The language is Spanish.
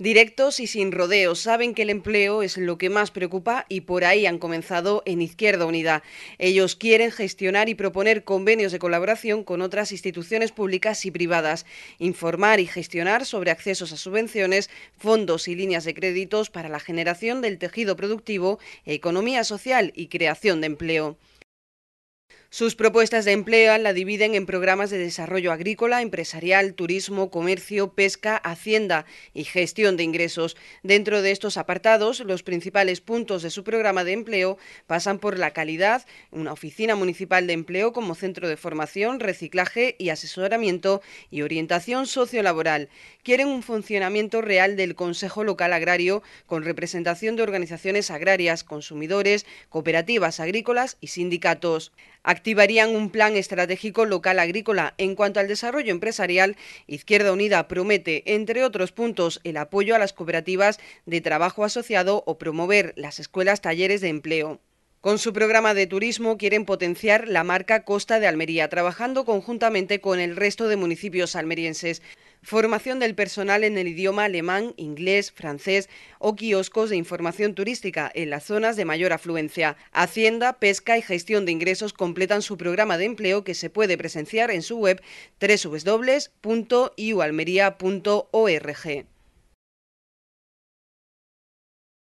Directos y sin rodeos, saben que el empleo es lo que más preocupa y por ahí han comenzado en Izquierda Unida. Ellos quieren gestionar y proponer convenios de colaboración con otras instituciones públicas y privadas, informar y gestionar sobre accesos a subvenciones, fondos y líneas de créditos para la generación del tejido productivo, economía social y creación de empleo. Sus propuestas de empleo la dividen en programas de desarrollo agrícola, empresarial, turismo, comercio, pesca, hacienda y gestión de ingresos. Dentro de estos apartados, los principales puntos de su programa de empleo pasan por la calidad, una oficina municipal de empleo como centro de formación, reciclaje y asesoramiento y orientación sociolaboral. Quieren un funcionamiento real del Consejo Local Agrario con representación de organizaciones agrarias, consumidores, cooperativas agrícolas y sindicatos activarían un plan estratégico local agrícola. En cuanto al desarrollo empresarial, Izquierda Unida promete, entre otros puntos, el apoyo a las cooperativas de trabajo asociado o promover las escuelas talleres de empleo. Con su programa de turismo quieren potenciar la marca Costa de Almería, trabajando conjuntamente con el resto de municipios almerienses. Formación del personal en el idioma alemán, inglés, francés o kioscos de información turística en las zonas de mayor afluencia. Hacienda, pesca y gestión de ingresos completan su programa de empleo que se puede presenciar en su web www.iualmería.org.